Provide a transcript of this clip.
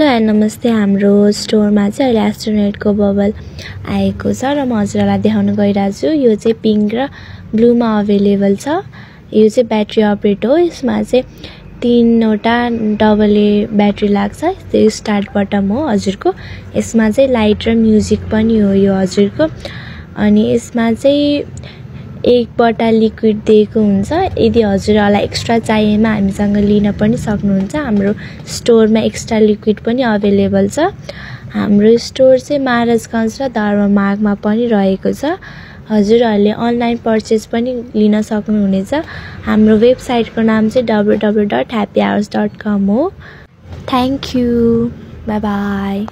Hello and नमस्ते हाम्रो स्टोरमा चाहिँ अहिले एस्ट्रोनेटको बबल आएको छ र म हजुरहरूलाई देखाउन गइरहेको छु। यो चाहिँ पिङ्क र ब्लूमा अभाइलेबल छ। यो चाहिँ ब्याट्री अपरेट हो। यसमा चाहिँ तिनवटा डबल ए ब्याट्री लाग्छ। त्यो स्टार्ट बटम हो हजुरको। यसमा चाहिँ लाइट र म्युजिक पनि हो यो हजुरको। अनि यसमा चाहिँ एक बटा लिक्विड दिएको हुन्छ। यदि हजुरहरूलाई एक्स्ट्रा चाहिएमा हामीसँग लिन पनि सक्नुहुन्छ। हाम्रो स्टोरमा एक्स्ट्रा लिक्विड पनि अभाइलेबल छ। हाम्रो स्टोर चाहिँ महाराजगञ्ज र धर्ममार्गमा पनि रहेको छ। हजुरहरूले अनलाइन पर्चेस पनि लिन सक्नुहुनेछ। हाम्रो वेबसाइटको नाम चाहिँ W W dot happy hours dot com हो। Thank you by by